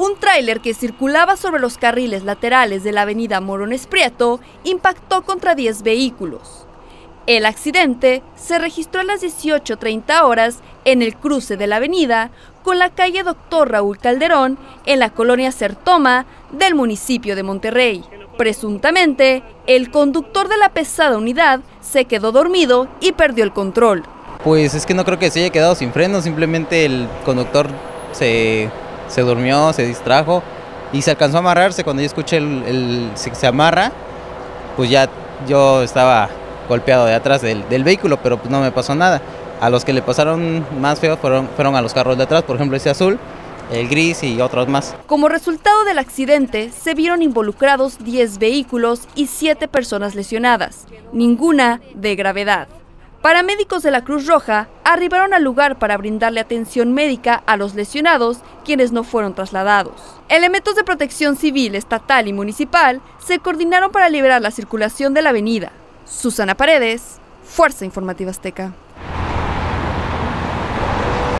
un tráiler que circulaba sobre los carriles laterales de la avenida Morones Prieto impactó contra 10 vehículos. El accidente se registró a las 18.30 horas en el cruce de la avenida con la calle Doctor Raúl Calderón en la colonia Certoma del municipio de Monterrey. Presuntamente, el conductor de la pesada unidad se quedó dormido y perdió el control. Pues es que no creo que se haya quedado sin freno, simplemente el conductor se, se durmió, se distrajo y se alcanzó a amarrarse. Cuando yo escuché el, el se amarra, pues ya yo estaba golpeado de atrás del, del, vehículo, pero pues no me pasó nada. A los que le pasaron más feo fueron, fueron a los carros de atrás, por ejemplo ese azul, el gris y otros más. Como resultado del accidente, se vieron involucrados 10 vehículos y 7 personas lesionadas, ninguna de gravedad. Paramédicos de la Cruz Roja arribaron al lugar para brindarle atención médica a los lesionados, quienes no fueron trasladados. Elementos de protección civil, estatal y municipal se coordinaron para liberar la circulación de la avenida. Susana Paredes, Fuerza Informativa Azteca.